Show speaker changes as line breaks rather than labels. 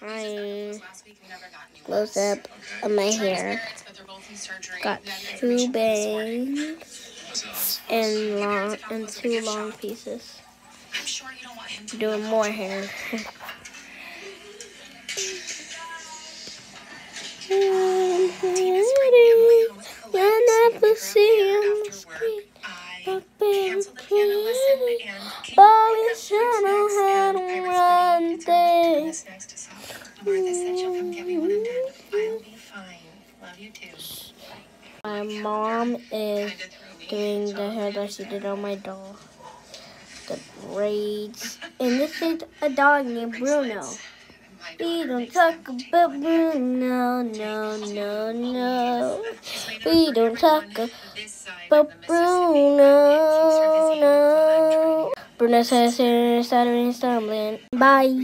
Hi. Close up of my hair. Got two bangs and long and two long pieces. Doing more hair. I never see him scream. I've been Bobby I had one day.
Martha said she'll come get me when I'm done. I'll be fine. Love you too.
My mom is doing the hair that she did on my doll. The braids. And this is a dog named Bruno. We don't talk about Bruno, no, no, no. We don't talk about Bruno, no. Bruno says, Saturday stumbling. Bye.